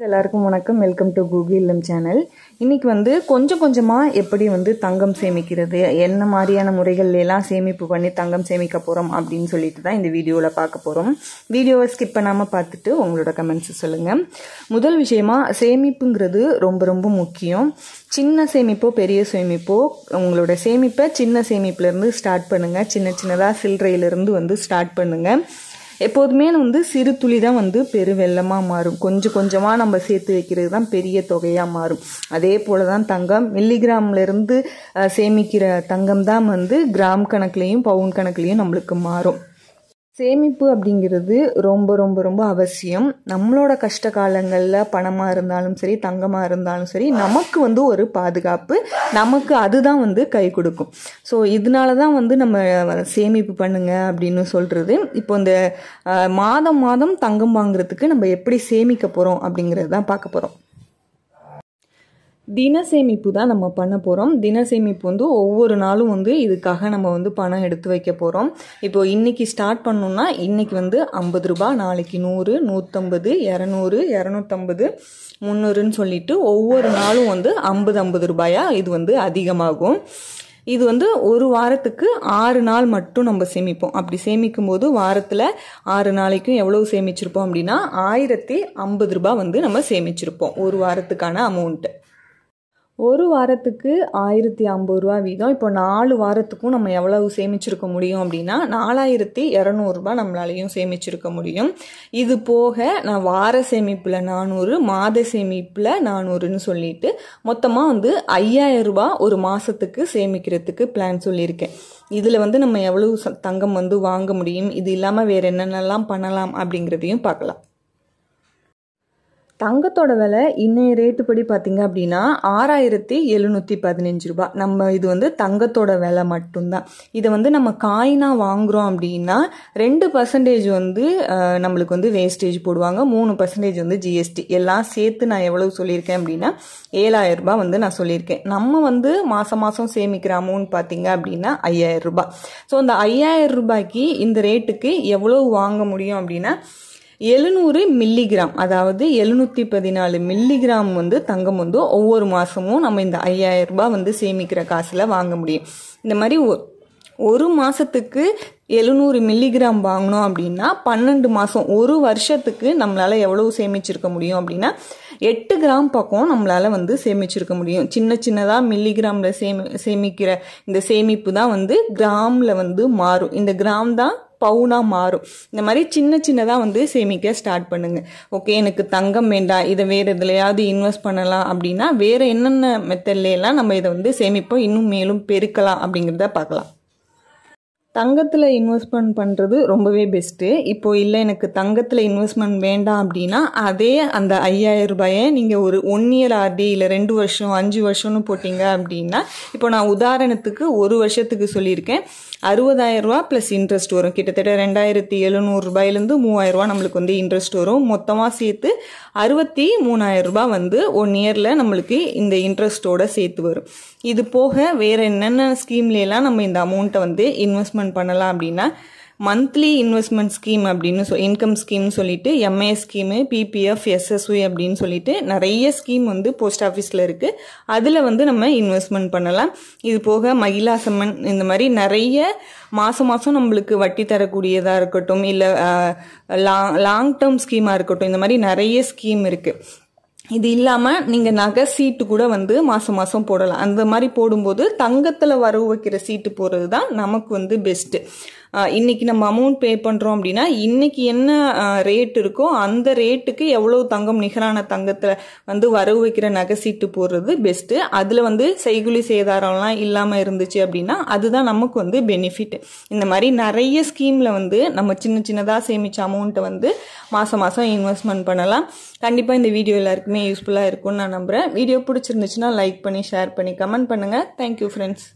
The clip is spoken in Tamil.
எல்லாருக்கும் வணக்கம். வெல்கம் டு கூகுள் இல்லம் சேனல் இன்னைக்கு வந்து கொஞ்சம் கொஞ்சமாக எப்படி வந்து தங்கம் சேமிக்கிறது என்ன மாதிரியான முறைகள் எல்லாம் சேமிப்பு பண்ணி தங்கம் சேமிக்க போகிறோம் அப்படின்னு சொல்லிட்டு தான் இந்த வீடியோவில் பார்க்க போகிறோம் வீடியோவை ஸ்கிப் பண்ணாமல் பார்த்துட்டு உங்களோட கமெண்ட்ஸ் சொல்லுங்கள் முதல் விஷயமா சேமிப்புங்கிறது ரொம்ப ரொம்ப முக்கியம். சின்ன சேமிப்போ பெரிய சேமிப்போ உங்களோட சேமிப்பை சின்ன சேமிப்புலேருந்து ஸ்டார்ட் பண்ணுங்கள் சின்ன சின்னதாக சில்லறையிலேருந்து வந்து ஸ்டார்ட் பண்ணுங்கள் எப்போதுமே வந்து சிறு துளி தான் வந்து பெரு வெள்ளமாக மாறும். கொஞ்சம் கொஞ்சமாக நம்ம சேர்த்து வைக்கிறது தான் பெரிய தொகையாக மாறும். அதே போல தான் தங்கம் மில்லிகிராம்லேருந்து சேமிக்கிற தங்கம் தான் வந்து கிராம் கணக்குலேயும் பவுன் கணக்குலேயும் நம்மளுக்கு மாறும். சேமிப்பு அப்படிங்கிறது ரொம்ப ரொம்ப ரொம்ப அவசியம். நம்மளோட கஷ்ட காலங்களில் பணமாக இருந்தாலும் சரி தங்கமாக இருந்தாலும் சரி நமக்கு வந்து ஒரு பாதுகாப்பு நமக்கு அதுதான் வந்து கை கொடுக்கும். ஸோ இதனால தான் வந்து நம்ம சேமிப்பு பண்ணுங்க அப்படின்னு சொல்கிறது இப்போ இந்த மாதம் மாதம் தங்கம் வாங்குறதுக்கு நம்ம எப்படி சேமிக்க போகிறோம் அப்படிங்கிறது தான் பார்க்க போகிறோம் தின சேமிப்பு தான் நம்ம பண்ண போகிறோம் தின சேமிப்பு வந்து ஒவ்வொரு நாளும் வந்து இதுக்காக நம்ம வந்து பணம் எடுத்து வைக்க போகிறோம் இப்போது இன்றைக்கி ஸ்டார்ட் பண்ணோம்னா இன்றைக்கி வந்து ஐம்பது ரூபா நாளைக்கு நூறு நூற்றம்பது இரநூறு இரநூத்தம்பது முந்நூறுன்னு சொல்லிட்டு ஒவ்வொரு நாளும் வந்து ஐம்பது ஐம்பது ரூபாயா இது வந்து அதிகமாகும். இது வந்து ஒரு வாரத்துக்கு ஆறு நாள் மட்டும் நம்ம சேமிப்போம். அப்படி சேமிக்கும் போது வாரத்தில் ஆறு நாளைக்கும் எவ்வளவு சேமிச்சிருப்போம் அப்படின்னா ஆயிரத்தி ஐம்பது ரூபாய் வந்து நம்ம சேமிச்சிருப்போம். ஒரு வாரத்துக்கான அமௌண்ட்டு ஒரு வாரத்துக்கு ஆயிரத்தி ஐம்பது ரூபா வீதம். இப்போ நாலு வாரத்துக்கும் நம்ம எவ்வளவு சேமிச்சிருக்க முடியும் அப்படின்னா நாலாயிரத்தி இரநூறுபா நம்மளாலையும் சேமிச்சிருக்க முடியும். இது போக நான் வார சேமிப்பில் நானூறு மாத சேமிப்பில் நானூறுன்னு சொல்லிட்டு மொத்தமாக வந்து ஐயாயிரம் ரூபா ஒரு மாதத்துக்கு சேமிக்கிறதுக்கு பிளான் சொல்லியிருக்கேன். இதில் வந்து நம்ம எவ்வளவு ச- தங்கம் வந்து வாங்க முடியும் இது இல்லாமல் வேறு என்னென்னலாம் பண்ணலாம் அப்படிங்கிறதையும் பார்க்கலாம். தங்கத்தோட விலை இன்னைய ரேட்டு படி பார்த்தீங்க அப்படின்னா ஆறாயிரத்தி எழுநூற்றி பதினஞ்சு ரூபாய் நம்ம இது வந்து தங்கத்தோட விலை மட்டும்தான். இதை வந்து நம்ம காயினாக வாங்குகிறோம் அப்படின்னா ரெண்டு பர்சன்டேஜ் வந்து நம்மளுக்கு வந்து வேஸ்டேஜ் போடுவாங்க. மூணு பர்சன்டேஜ் வந்து ஜிஎஸ்டி எல்லாம் சேர்த்து நான் எவ்வளவு சொல்லியிருக்கேன் அப்படின்னா ஏழாயிரம் ரூபாய் வந்து நான் சொல்லியிருக்கேன். நம்ம வந்து மாதம் மாதம் சேமிக்கிற அமௌண்ட் பார்த்தீங்க அப்படின்னா ஐயாயிரம் ரூபாய். ஸோ அந்த ஐயாயிரம் ரூபாய்க்கு இந்த ரேட்டுக்கு எவ்வளவு வாங்க முடியும் அப்படின்னா எழுநூறு மில்லிகிராம் அதாவது எழுநூற்றி பதினாலு மில்லிகிராம் வந்து தங்கம் வந்து ஒவ்வொரு மாதமும் நம்ம இந்த ஐயாயிரம் ரூபாய் வந்து சேமிக்கிற காசில் வாங்க முடியும். இந்த மாதிரி ஒ- ஒரு மாதத்துக்கு எழுநூறு மில்லிகிராம் வாங்கினோம் அப்படின்னா பன்னெண்டு மாதம் ஒரு வருஷத்துக்கு நம்மளால் எவ்வளவு சேமிச்சிருக்க முடியும் அப்படின்னா எட்டு கிராம் பக்கம் நம்மளால் வந்து சேமிச்சிருக்க முடியும். சின்ன சின்னதாக மில்லிகிராமில் சேமி சேமிக்கிற இந்த சேமிப்பு தான் வந்து கிராமில் வந்து மாறும். இந்த கிராம் தான் பவுனாக மாறும். இந்த மாதிரி சின்ன சின்னதாக வந்து சேமிக்க ஸ்டார்ட் பண்ணுங்கள் ஓகே எனக்கு தங்கம் வேண்டாம். இதை வேறு எதுலையாவது இன்வெஸ்ட் பண்ணலாம் அப்படின்னா வேறு என்னென்ன மெத்தட்ல நம்ம இதை வந்து சேமிப்போம் இன்னும் மேலும் பெருக்கலாம் அப்படிங்கிறத பார்க்கலாம். தங்கத்தில் இன்வெஸ்ட்மெண்ட் பண்ணுறது ரொம்பவே பெஸ்ட்டு இப்போ இல்லை எனக்கு தங்கத்தில் இன்வெஸ்ட்மெண்ட் வேண்டாம் அப்படின்னா அதே அந்த ஐயாயிரம் ரூபாயை நீங்கள் ஒரு ஒன் இயர் ஆர்டி இல்லை ரெண்டு வருஷம் அஞ்சு வருஷம்னு போட்டிங்க அப்படின்னா இப்போ நான் உதாரணத்துக்கு ஒரு வருஷத்துக்கு சொல்லியிருக்கேன். அறுபதாயிரம் ரூபா ப்ளஸ் இன்ட்ரெஸ்ட் வரும். கிட்டத்தட்ட ரெண்டாயிரத்தி எழுநூறு ரூபாயிலேருந்து மூவாயிரம் ரூபா நம்மளுக்கு வந்து இன்ட்ரெஸ்ட் வரும். மொத்தமாக சேர்த்து அறுபத்தி மூணாயிரம் ரூபாய் வந்து ஒன் இயரில் நம்மளுக்கு இந்த இன்ட்ரெஸ்ட்டோட சேர்த்து வரும். இது போக வேறு என்னென்ன ஸ்கீம்லாம் நம்ம இந்த அமௌண்ட்டை வந்து இன்வெஸ்ட்மெண்ட் பண்ணலாம் அப்படின்னா மந்த்லி இன்வெஸ்ட்மெண்ட் ஸ்கீம் அப்படின்னு சொல் இன்கம் ஸ்கீம்னு சொல்லிட்டு எம்ஏ ஸ்கீமு பிபிஎஃப் எஸ்எஸ்ஒய் அப்படின்னு சொல்லிட்டு நிறைய ஸ்கீம் வந்து போஸ்ட் ஆஃபீஸில் இருக்குது அதில் வந்து நம்ம இன்வெஸ்ட்மெண்ட் பண்ணலாம். இது போக மகிழா சம்மன் இந்த மாதிரி நிறைய மாதம் மாதம் நம்மளுக்கு வட்டி தரக்கூடியதாக இருக்கட்டும் இல்லை லாங் லாங் டேர்ம் ஸ்கீமாக இருக்கட்டும் இந்த மாதிரி நிறைய ஸ்கீம் இருக்குது இது இல்லாமல் நீங்கள் நகை சீட்டு கூட வந்து மாதம் மாதம் போடலாம். அந்த மாதிரி போடும்போது தங்கத்தில் வரவு வைக்கிற சீட்டு போடுறது தான் நமக்கு வந்து பெஸ்ட்டு இன்னைக்கு நம்ம அமௌண்ட் பே பண்ணுறோம் அப்படின்னா இன்னைக்கு என்ன ரேட் இருக்கோ அந்த ரேட்டுக்கு எவ்வளோ தங்கம் நிகரான தங்கத்தில் வந்து வரவு வைக்கிற நகை சீட்டு போடுறது பெஸ்ட்டு அதில் வந்து செய்குலி சேதாரம்லாம் இல்லாமல் இருந்துச்சு அப்படின்னா அதுதான் நமக்கு வந்து பெனிஃபிட் இந்த மாதிரி நிறைய ஸ்கீமில் வந்து நம்ம சின்ன சின்னதாக சேமிச்ச அமௌண்ட்டை வந்து மாதம் மாதம் இன்வெஸ்ட்மெண்ட் பண்ணலாம். கண்டிப்பாக இந்த வீடியோ எல்லாருக்குமே யூஸ்ஃபுல்லாக இருக்கும்னு நான் நம்புகிறேன் வீடியோ பிடிச்சிருந்துச்சுன்னா லைக் பண்ணி ஷேர் பண்ணி கமெண்ட் பண்ணுங்கள் தேங்க்யூ ஃப்ரெண்ட்ஸ்